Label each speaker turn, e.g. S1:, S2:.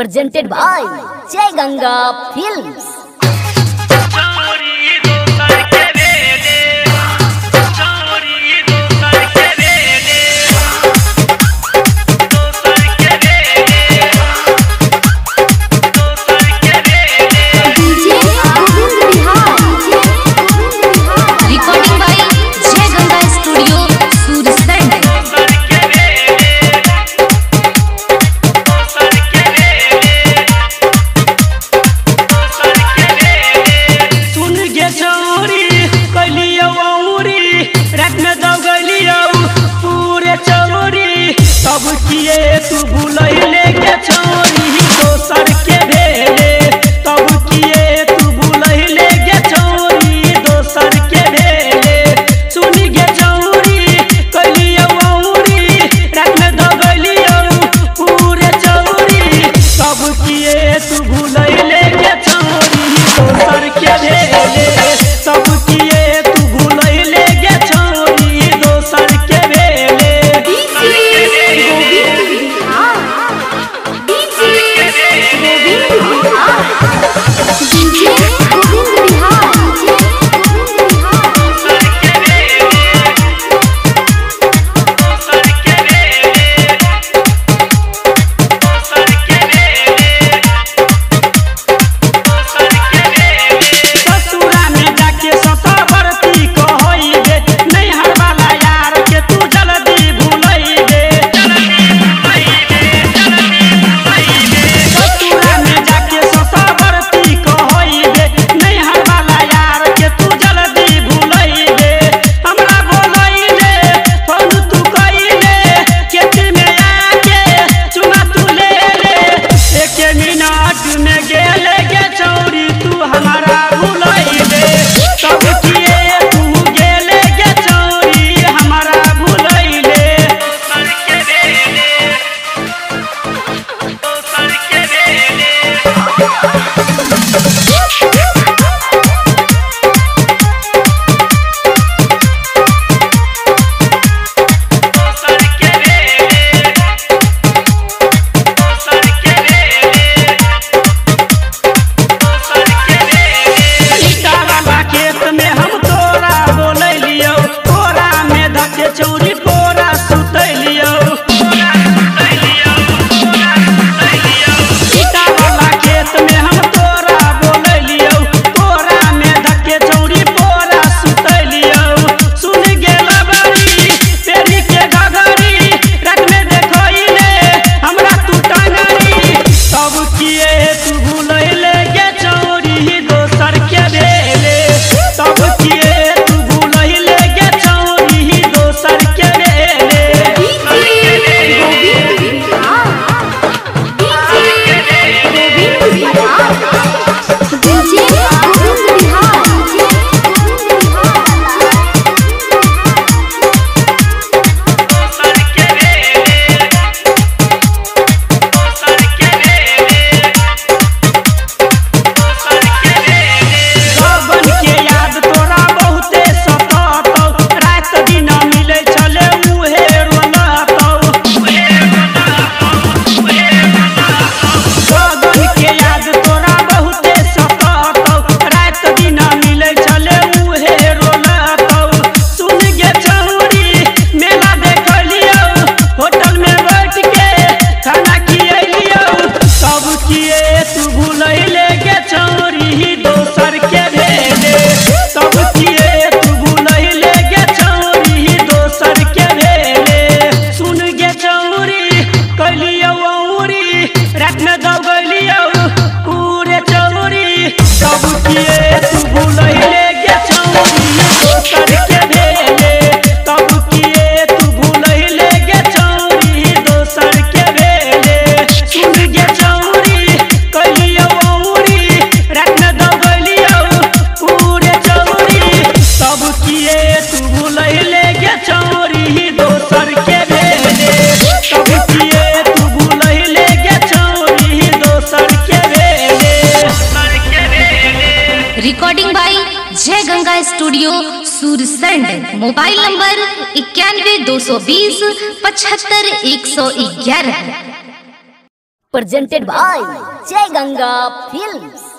S1: Presented by जय Ganga films किए, तू भूल के चौरी दोसर के
S2: भेजे।
S1: सब किए, तू भूल के चौरी दोसर के
S2: भेजे।
S1: सुन गे चौरी कैलियौरी रखना दौगलियौ पूरे चौरी। सब किए
S3: स्टूडियो सूरसंड मोबाइल नंबर इक्यानवे दो सौ बीस पचहत्तर एक सौ ग्यारह।
S4: प्रेजेंटेड बाय जय गंगा फिल्म्स